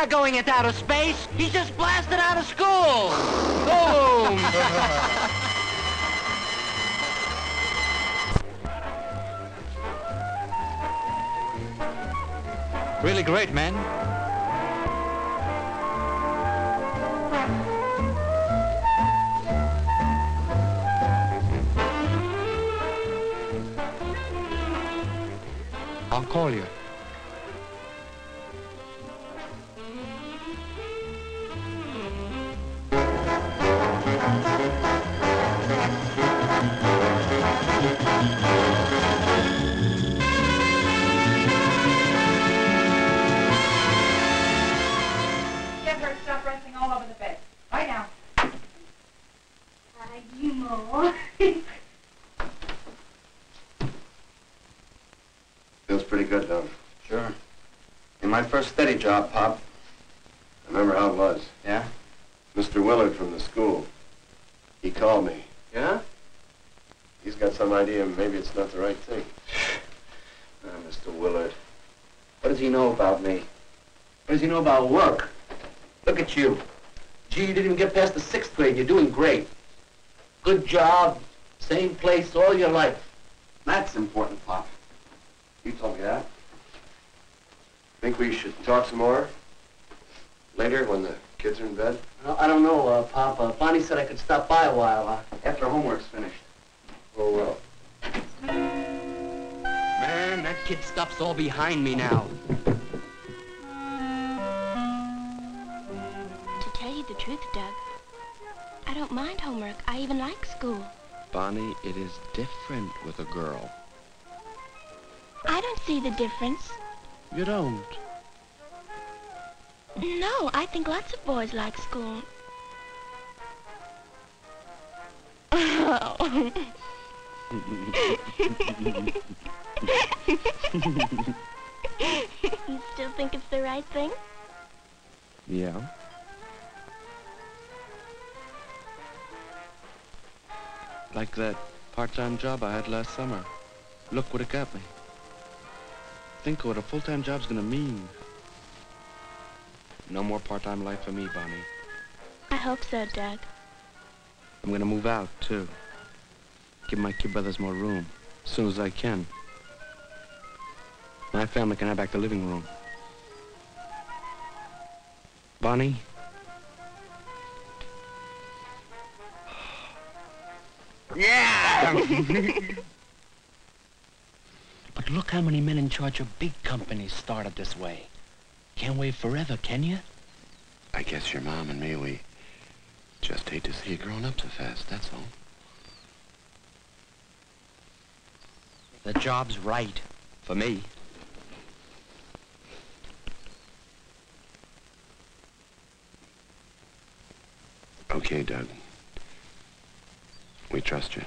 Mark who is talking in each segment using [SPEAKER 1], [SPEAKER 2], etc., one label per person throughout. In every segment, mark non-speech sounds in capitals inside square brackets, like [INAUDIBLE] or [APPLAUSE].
[SPEAKER 1] not going into outer space. He's just blasted out of school. Boom. [LAUGHS]
[SPEAKER 2] Really great, man. I'll call you.
[SPEAKER 3] You more. [LAUGHS]
[SPEAKER 4] Feels pretty good, don't?
[SPEAKER 5] Sure. In my first steady job, Pop.
[SPEAKER 4] I remember how it was.
[SPEAKER 5] Yeah?
[SPEAKER 4] Mr. Willard from the school. He called me.
[SPEAKER 5] Yeah?
[SPEAKER 4] He's got some idea maybe it's not the right thing. [SIGHS]
[SPEAKER 5] Ah, Mr. Willard. What does he know about me? What does he know about work? Look at you. Gee, you didn't even get past the sixth grade. You're doing great. Good job, same place all your life. That's important, Pop. You told me that.
[SPEAKER 4] Think we should talk some more? Later, when the kids are in bed?
[SPEAKER 5] I don't know, uh, Pop. Uh, Bonnie said I could stop by a while uh, after homework's finished.
[SPEAKER 4] Oh, well.
[SPEAKER 1] Man, that kid stuff's all behind me now.
[SPEAKER 3] To tell you the truth, Doug, I don't mind homework. I even like school.
[SPEAKER 2] Bonnie, it is different with a girl.
[SPEAKER 3] I don't see the difference.
[SPEAKER 2] You don't.
[SPEAKER 3] No, I think lots of boys like school. [LAUGHS] [LAUGHS] you still think it's the right thing?
[SPEAKER 2] yeah. Like that part-time job I had last summer. Look what it got me. Think what a full-time job's gonna mean. No more part-time life for me, Bonnie.
[SPEAKER 3] I hope so, Doug.
[SPEAKER 2] I'm gonna move out, too. Give my kid brothers more room, as soon as I can. My family can have back the living room. Bonnie?
[SPEAKER 1] Yeah!
[SPEAKER 6] But look how many men in charge of big companies started this way. Can't wait forever, can you?
[SPEAKER 4] I guess your mom and me, we just hate to see you growing up so fast, that's all.
[SPEAKER 1] The job's right. For me.
[SPEAKER 4] Okay, Doug. We trust you.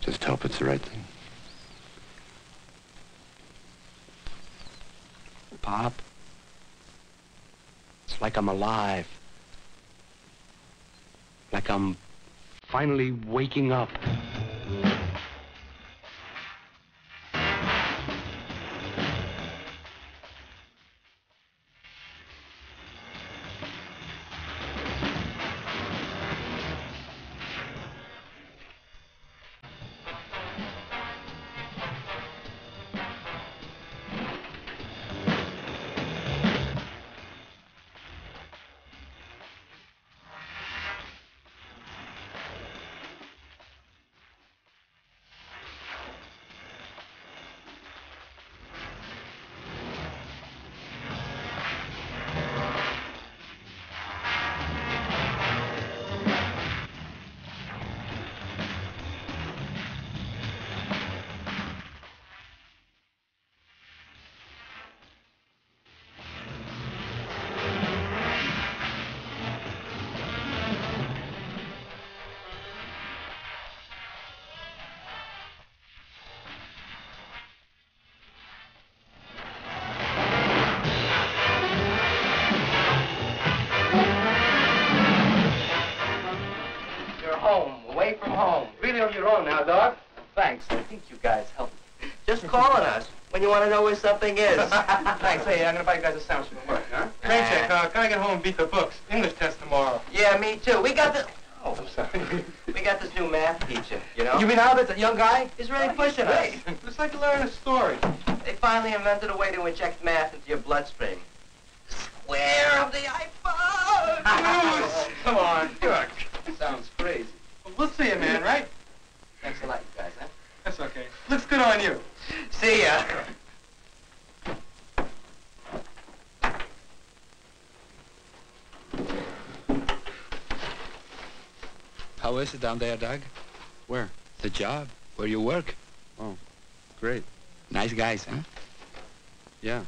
[SPEAKER 4] Just hope it's the right thing.
[SPEAKER 1] Pop. It's like I'm alive. Like I'm finally waking up.
[SPEAKER 5] Think you guys helped me. Just calling us.
[SPEAKER 7] When you want to know where something is. [LAUGHS]
[SPEAKER 8] Thanks. Hey, I'm gonna buy you guys a sandwich from work, huh? [LAUGHS] Train check. Uh, can I get home and beat the books? English test tomorrow.
[SPEAKER 7] yeah, me too. We got this.
[SPEAKER 8] Oh, I'm sorry. [LAUGHS]
[SPEAKER 7] We got this new math teacher. You know.
[SPEAKER 8] You mean Albert, that young guy?
[SPEAKER 7] He's really pushing us.
[SPEAKER 8] Hey, it's like learning a story.
[SPEAKER 7] They finally invented a way to inject math into your bloodstream. Square of the iPhone.
[SPEAKER 8] Come on, York.
[SPEAKER 9] Sounds crazy.
[SPEAKER 8] Well, we'll see you, man, right?
[SPEAKER 9] Thanks a lot, you guys, huh?
[SPEAKER 8] That's okay. Looks good on you.
[SPEAKER 7] See ya.
[SPEAKER 10] How is it down there, Doug?
[SPEAKER 2] Where?
[SPEAKER 10] The job, where you work.
[SPEAKER 2] Oh, great.
[SPEAKER 10] Nice guys, huh?
[SPEAKER 2] Yeah.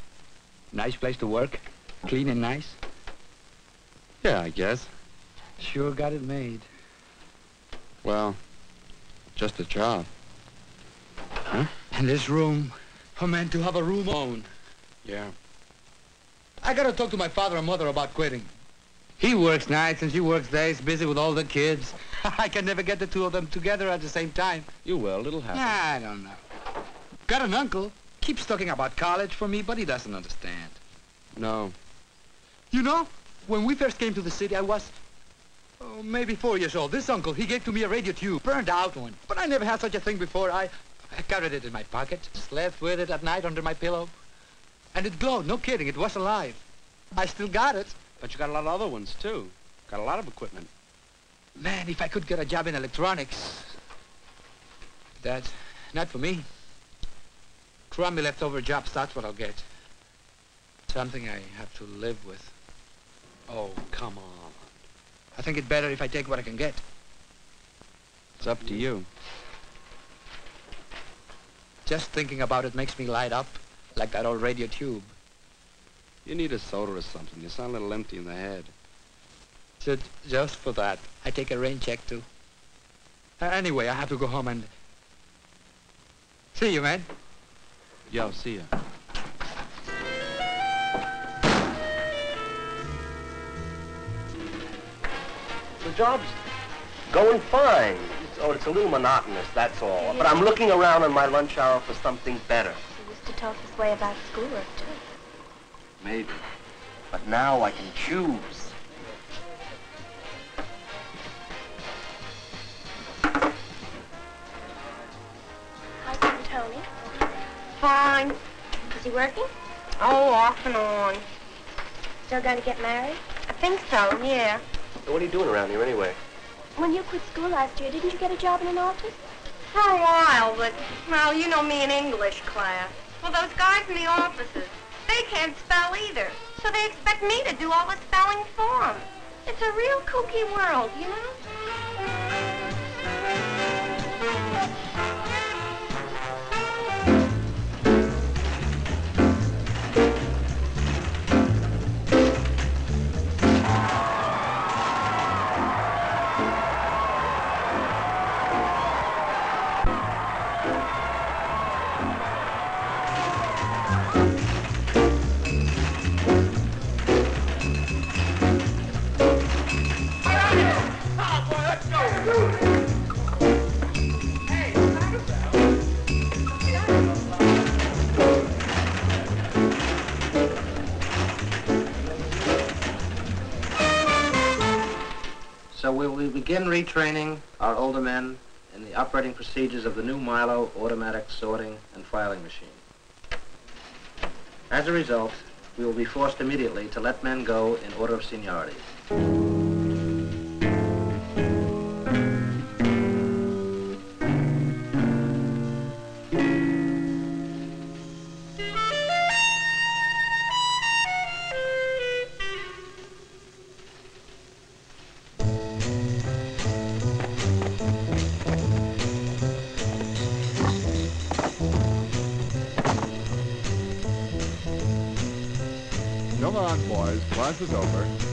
[SPEAKER 10] Nice place to work. Clean and nice.
[SPEAKER 2] Yeah, I guess.
[SPEAKER 10] Sure got it made.
[SPEAKER 2] Well, just a job.
[SPEAKER 10] And this room, oh man, to have a room own.
[SPEAKER 2] Yeah.
[SPEAKER 10] I gotta talk to my father and mother about quitting. He works nights and she works days, busy with all the kids. [LAUGHS] I can never get the two of them together at the same time.
[SPEAKER 2] You will. It'll happen.
[SPEAKER 10] I don't know. Got an uncle. Keeps talking about college for me, but he doesn't understand.
[SPEAKER 2] No.
[SPEAKER 10] You know, when we first came to the city, I was oh, maybe four years old. This uncle, he gave to me a radio tube, burned out one. But I never had such a thing before. I, I carried it in my pocket, slept with it at night under my pillow. And it glowed, no kidding, it was alive. I still got it.
[SPEAKER 2] But you got a lot of other ones, too. Got a lot of equipment.
[SPEAKER 10] Man, if I could get a job in electronics. Dad, not for me. Crummy leftover jobs, that's what I'll get. Something I have to live with.
[SPEAKER 2] Oh, come on.
[SPEAKER 10] I think it better if I take what I can get.
[SPEAKER 2] It's up to you.
[SPEAKER 10] Just thinking about it makes me light up, like that old radio tube.
[SPEAKER 2] You need a soda or something. You sound a little empty in the head.
[SPEAKER 10] So just for that, I take a rain check too. Uh, anyway, I have to go home and... See you, man.
[SPEAKER 2] Yeah, I'll see you.
[SPEAKER 4] The job's going fine. It's, oh, it's a little monotonous, that's all. But I'm looking around in my lunch hour for something better.
[SPEAKER 3] You used to talk this way about schoolwork, too.
[SPEAKER 4] Maybe. But now I can choose.
[SPEAKER 3] How's Uncle Tony?
[SPEAKER 11] Fine.
[SPEAKER 3] Is he working?
[SPEAKER 11] Oh, off and on.
[SPEAKER 3] Still going to get married?
[SPEAKER 11] I think so, yeah.
[SPEAKER 4] So what are you doing around here anyway?
[SPEAKER 3] When you quit school last year, didn't you get a job in an office?
[SPEAKER 11] For a while, but, well, you know me in English class. Well, those guys in the offices, they can't spell either. So they expect me to do all the spelling for them. It's a real kooky world, you know?
[SPEAKER 9] Begin retraining our older men in the operating procedures of the new Milo automatic sorting and filing machine. As a result, we will be forced immediately to let men go in order of seniority.
[SPEAKER 12] Come on, boys. Class is over.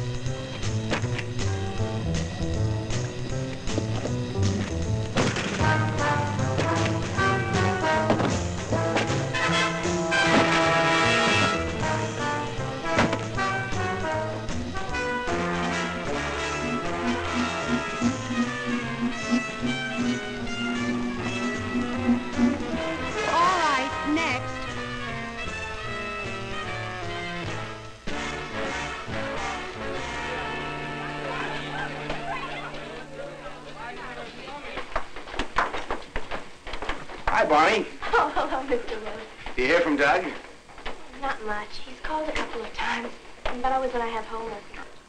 [SPEAKER 9] Hi, Barney.
[SPEAKER 3] Oh, hello, Mr. Willard.
[SPEAKER 9] Do you hear from Doug?
[SPEAKER 3] Not much. He's called a couple of times, but always when I have homework.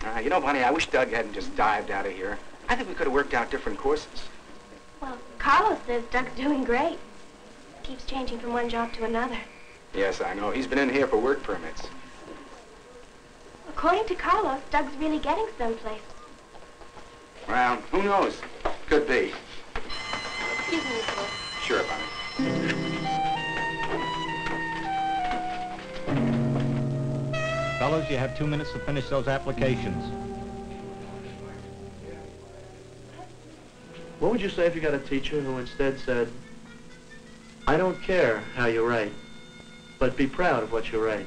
[SPEAKER 9] Uh, you know, Barney, I wish Doug hadn't just dived out of here. I think we could have worked out different courses.
[SPEAKER 3] Well, Carlos says Doug's doing great. Keeps changing from one job to another.
[SPEAKER 9] Yes, I know. He's been in here for work permits.
[SPEAKER 3] According to Carlos, Doug's really getting someplace.
[SPEAKER 9] Well, who knows? Could be.
[SPEAKER 3] Excuse me, Mr. Willard.
[SPEAKER 9] Sure, Barney.
[SPEAKER 13] Fellows, you have two minutes to finish those applications.
[SPEAKER 2] What would you say if you got a teacher who instead said, I don't care how you write, but be proud of what you write?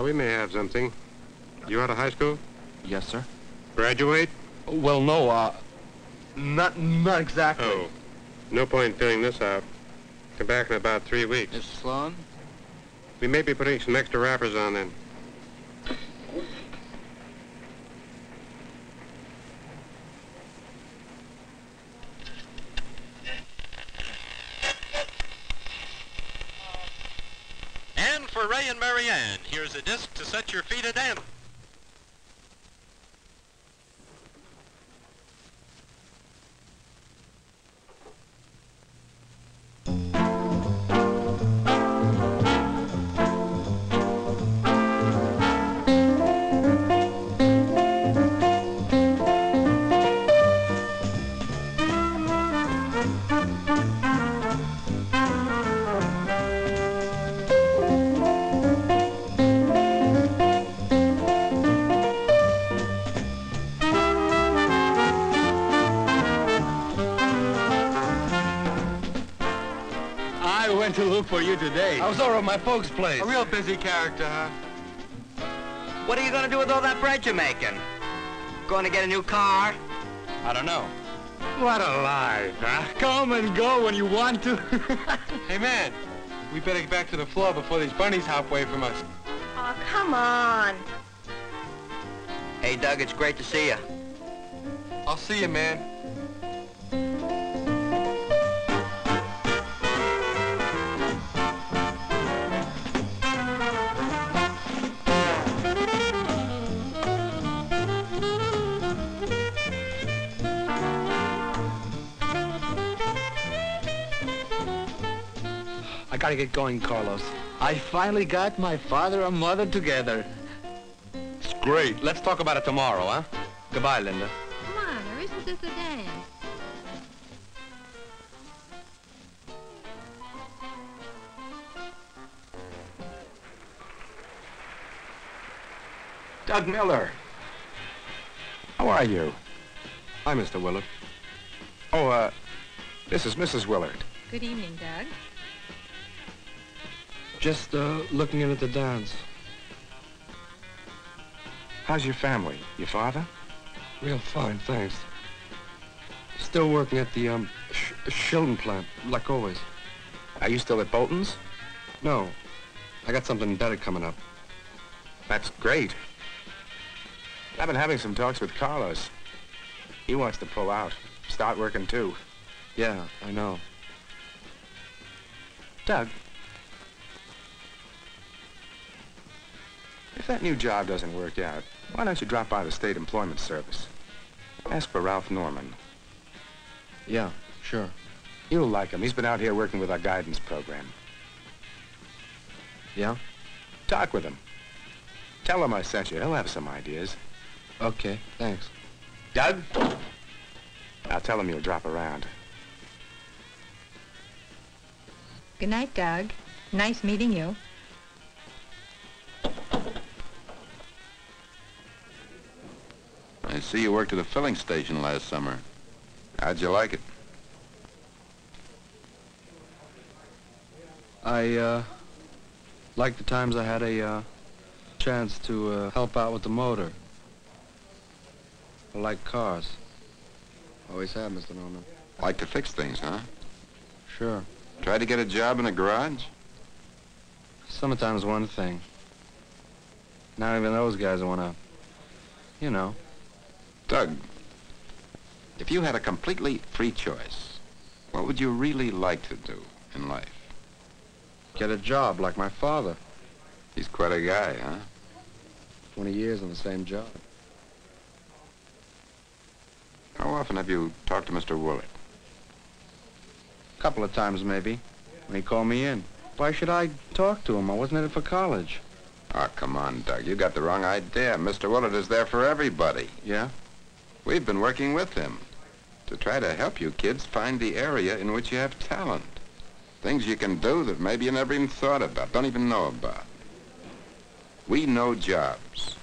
[SPEAKER 14] Yeah, we may have something. You out of high school?
[SPEAKER 2] Yes, sir.
[SPEAKER 14] Graduate?
[SPEAKER 2] Well, no, uh, not, not exactly.
[SPEAKER 14] Oh. No point in filling this out. Come back in about three weeks.
[SPEAKER 2] Mr. Sloan?
[SPEAKER 14] We may be putting some extra wrappers on then.
[SPEAKER 10] I went to look for you today.
[SPEAKER 7] I was over at my folks' place.
[SPEAKER 8] A real busy character, huh?
[SPEAKER 7] What are you gonna do with all that bread you're making? Going to get a new car?
[SPEAKER 8] I don't know.
[SPEAKER 10] What a life, huh? Come and go when you want to. [LAUGHS]
[SPEAKER 8] Hey, man, we better get back to the floor before these bunnies hop away from us.
[SPEAKER 11] Oh, come on.
[SPEAKER 7] Hey, Doug, it's great to see you.
[SPEAKER 8] I'll see you, man.
[SPEAKER 10] I gotta get going, Carlos. I finally got my father and mother together.
[SPEAKER 8] It's great. Let's talk about it tomorrow, huh? Goodbye, Linda.
[SPEAKER 15] Come on, or isn't this a dance?
[SPEAKER 9] Doug Miller. How are you?
[SPEAKER 14] Hi, Mr. Willard.
[SPEAKER 9] Oh, uh, this is Mrs. Willard.
[SPEAKER 15] Good evening, Doug.
[SPEAKER 2] Just, uh, looking in at the dance.
[SPEAKER 9] How's your family? Your father?
[SPEAKER 2] Real fine, thanks. Still working at the, um, Sh Shilton plant, like always.
[SPEAKER 9] Are you still at Bolton's?
[SPEAKER 2] No. I got something better coming up.
[SPEAKER 9] That's great. I've been having some talks with Carlos. He wants to pull out. Start working, too.
[SPEAKER 2] Yeah, I know.
[SPEAKER 9] Doug. If that new job doesn't work out, why don't you drop by the State Employment Service? Ask for Ralph Norman.
[SPEAKER 2] Yeah, sure.
[SPEAKER 9] You'll like him. He's been out here working with our guidance program.
[SPEAKER 2] Yeah?
[SPEAKER 9] Talk with him. Tell him I sent you. He'll have some ideas.
[SPEAKER 2] Okay, thanks.
[SPEAKER 9] Doug? I'll tell him you'll drop around.
[SPEAKER 15] Good night, Doug. Nice meeting you.
[SPEAKER 16] I see you worked at a filling station last summer. How'd you like it?
[SPEAKER 2] I, uh, like the times I had a, uh, chance to, uh, help out with the motor. I like cars. Always have, Mr. Norman.
[SPEAKER 16] Like to fix things, huh?
[SPEAKER 2] Sure.
[SPEAKER 16] Tried to get a job in a garage?
[SPEAKER 2] Sometimes one thing. Not even those guys want to, you know.
[SPEAKER 16] Doug, if you had a completely free choice, what would you really like to do in life?
[SPEAKER 2] Get a job like my father.
[SPEAKER 16] He's quite a guy, huh?
[SPEAKER 2] 20 years on the same job.
[SPEAKER 16] How often have you talked to Mr. Willard?
[SPEAKER 2] A couple of times, maybe, when he called me in. Why should I talk to him? I wasn't in it for college.
[SPEAKER 16] Oh, come on, Doug. You got the wrong idea. Mr. Willard is there for everybody.
[SPEAKER 2] Yeah?
[SPEAKER 16] We've been working with them to try to help you kids find the area in which you have talent. Things you can do that maybe you never even thought about, don't even know about. We know jobs.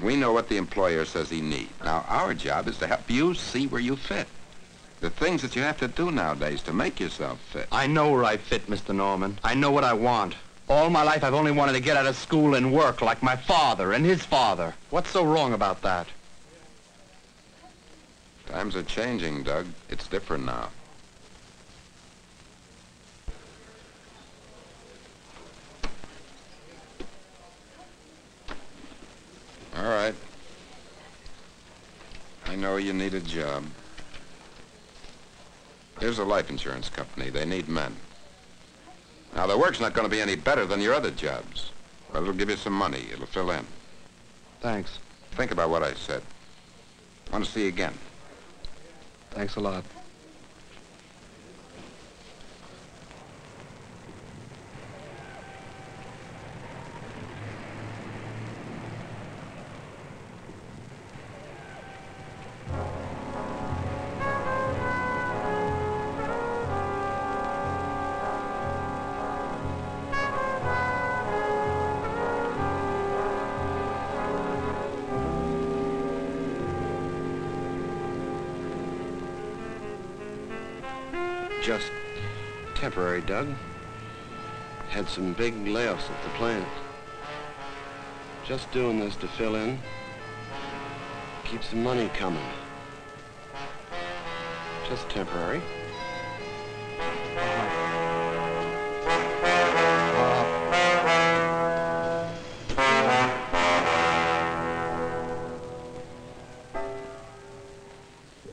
[SPEAKER 16] We know what the employer says he needs. Now, our job is to help you see where you fit. The things that you have to do nowadays to make yourself fit.
[SPEAKER 2] I know where I fit, Mr. Norman. I know what I want. All my life, I've only wanted to get out of school and work like my father and his father. What's so wrong about that?
[SPEAKER 16] Times are changing, Doug. It's different now. All right. I know you need a job. Here's a life insurance company. They need men. Now, the work's not going to be any better than your other jobs. But it'll give you some money. It'll fill in.
[SPEAKER 2] Thanks.
[SPEAKER 16] Think about what I said. I want to see you again.
[SPEAKER 2] Thanks a lot.
[SPEAKER 17] Temporary, Doug. Had some big layoffs at the plant. Just doing this to fill in. Keep some money coming. Just temporary.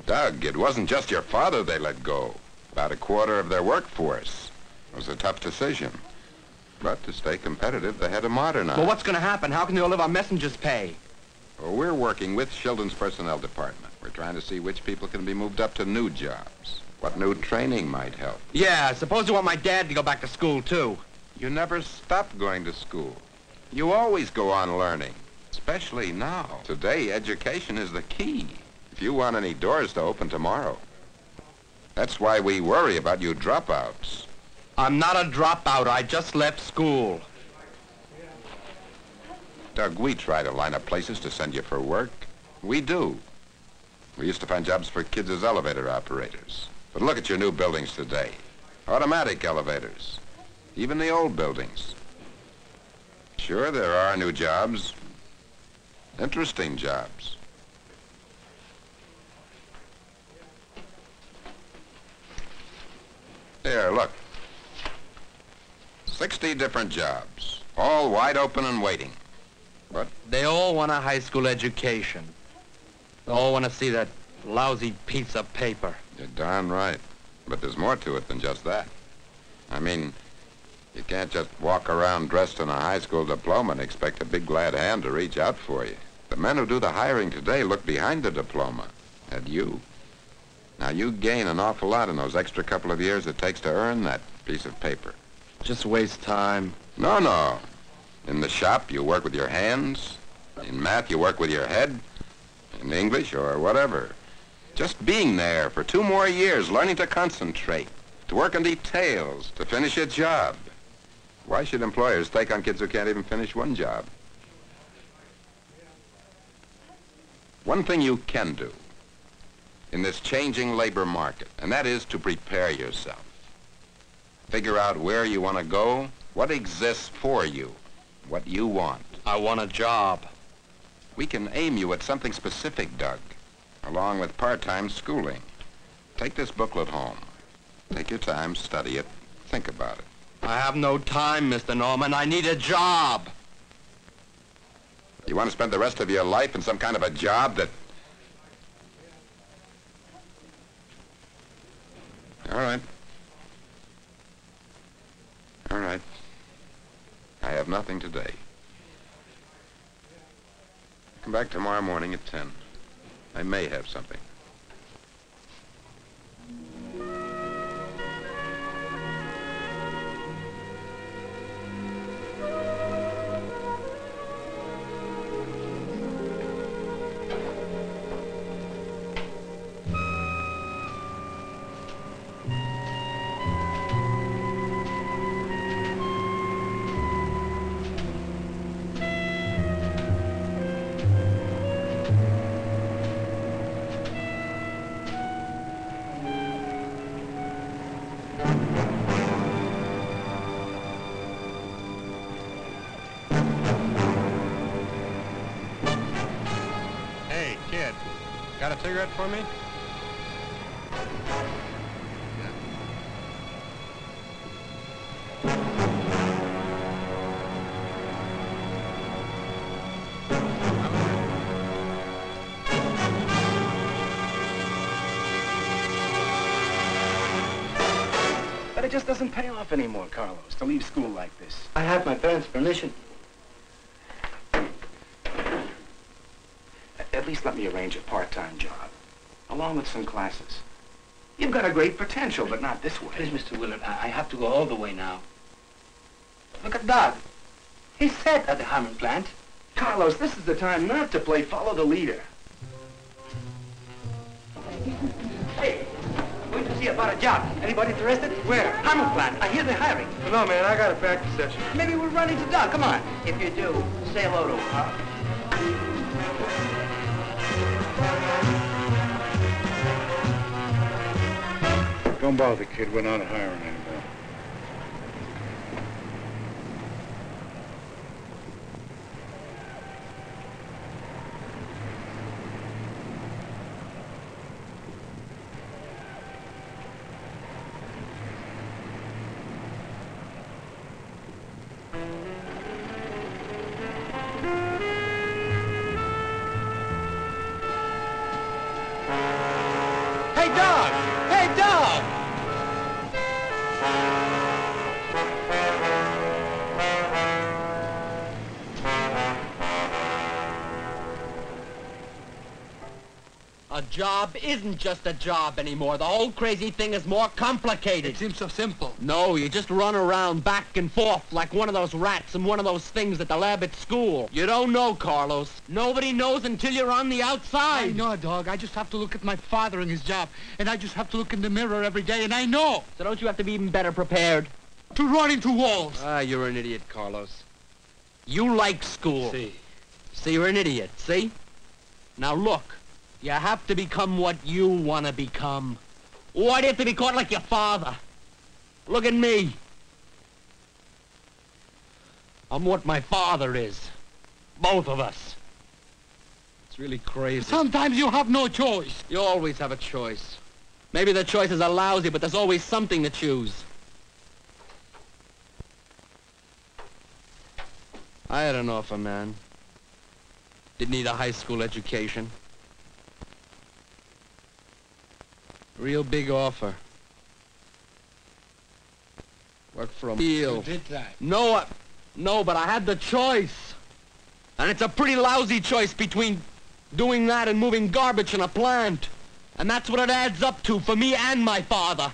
[SPEAKER 16] Doug, it wasn't just your father they let go. About a quarter of their workforce. It was a tough decision. But to stay competitive, they had to modernize.
[SPEAKER 2] Well, what's going to happen? How can they all live on messenger's pay?
[SPEAKER 16] Well, we're working with Sheldon's personnel department. We're trying to see which people can be moved up to new jobs. What new training might help.
[SPEAKER 2] Yeah, suppose you want my dad to go back to school, too.
[SPEAKER 16] You never stop going to school. You always go on learning, especially now. Today, education is the key. If you want any doors to open tomorrow. That's why we worry about you dropouts.
[SPEAKER 2] I'm not a dropout. I just left school.
[SPEAKER 16] Doug, we try to line up places to send you for work. We do. We used to find jobs for kids as elevator operators. But look at your new buildings today. Automatic elevators. Even the old buildings. Sure, there are new jobs. Interesting jobs. Here, look. 60 different jobs, all wide open and waiting. But
[SPEAKER 2] They all want a high school education. They all want to see that lousy piece of paper.
[SPEAKER 16] you're darn right. But there's more to it than just that. I mean, you can't just walk around dressed in a high school diploma and expect a big glad hand to reach out for you. The men who do the hiring today look behind the diploma at you. Now, you gain an awful lot in those extra couple of years it takes to earn that piece of paper.
[SPEAKER 2] Just waste time.
[SPEAKER 16] No, no. In the shop, you work with your hands. In math, you work with your head. In English or whatever. Just being there for two more years, learning to concentrate, to work on details, to finish a job. Why should employers take on kids who can't even finish one job? one thing you can do in this changing labor market, and that is to prepare yourself. Figure out where you want to go, what exists for you, what you want.
[SPEAKER 1] I want a job.
[SPEAKER 16] We can aim you at something specific, Doug, along with part-time schooling. Take this booklet home. Take your time, study it, think about it.
[SPEAKER 1] I have no time, Mr. Norman. I need a job.
[SPEAKER 16] You want to spend the rest of your life in some kind of a job that... All right. All right. I have nothing today. Come back tomorrow morning at 10. I may have something.
[SPEAKER 14] A cigarette for me?
[SPEAKER 9] But it just doesn't pay off anymore, Carlos, to leave school like this.
[SPEAKER 10] I have my parents' permission.
[SPEAKER 9] At least let me arrange a part-time job, along with some classes. You've got a great potential, but not this way.
[SPEAKER 10] Please, Mr. Willard, I, I have to go all the way now. Look at Doug. He's set at the Harmon plant.
[SPEAKER 9] Carlos, this is the time not to play follow the leader.
[SPEAKER 10] Hey, going to see about a job. Anybody interested? Where? Harmon plant. I hear they're hiring.
[SPEAKER 14] No, man, I got a practice session.
[SPEAKER 10] Maybe we'll run into Doug. Come on. If you do, say hello to him, huh?
[SPEAKER 12] Don't bother, kid. We're not hiring anymore.
[SPEAKER 10] Hey, job isn't just a job anymore. The whole crazy thing is more complicated.
[SPEAKER 18] It seems so simple.
[SPEAKER 1] No, you just run around back and forth like one of those rats in one of those things at the lab at school. You don't know, Carlos. Nobody knows until you're on the outside.
[SPEAKER 18] I know, Doug. I just have to look at my father and his job. And I just have to look in the mirror every day, and I know
[SPEAKER 1] So don't you have to be even better prepared?
[SPEAKER 18] to run into walls.
[SPEAKER 1] Ah, you're an idiot, Carlos. You like school.
[SPEAKER 18] See.
[SPEAKER 1] So you're an idiot, see? Now look, you have to become what you want to become. Why do you have to be caught like your father? Look at me. I'm what my father is. Both of us. It's really crazy.
[SPEAKER 18] Sometimes you have no choice.
[SPEAKER 1] You always have a choice. Maybe the choices are lousy, but there's always something to choose. I had an offer, man. Didn't need a high school education. Real big offer. Work for a meal.
[SPEAKER 18] You did that.
[SPEAKER 1] No, I, no, but I had the choice. And it's a pretty lousy choice between doing that and moving garbage in a plant. And that's what it adds up to for me and my father.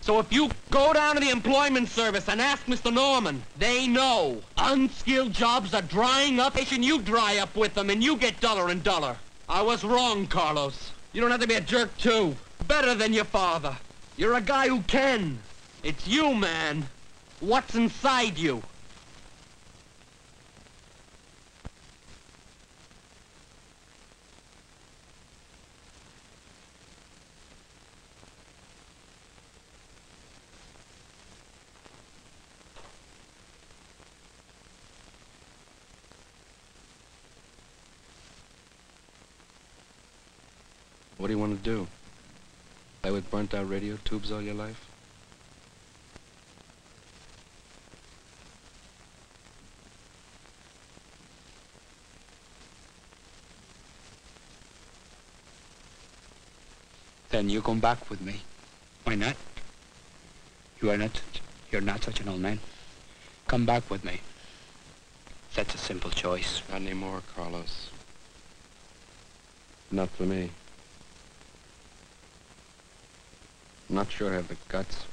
[SPEAKER 1] So if you go down to the employment service and ask Mr. Norman, they know. Unskilled jobs are drying up, and you dry up with them, and you get duller and duller. I was wrong, Carlos. You don't have to be a jerk, too. Better than your father. You're a guy who can. It's you, man. What's inside you?
[SPEAKER 2] What do you want to do? Play with burnt-out radio tubes all your life?
[SPEAKER 10] Then you come back with me. Why not? You are not, you're not such an old man. Come back with me. That's a simple choice.
[SPEAKER 2] Not anymore, Carlos. Not for me. I'm not sure I have the guts.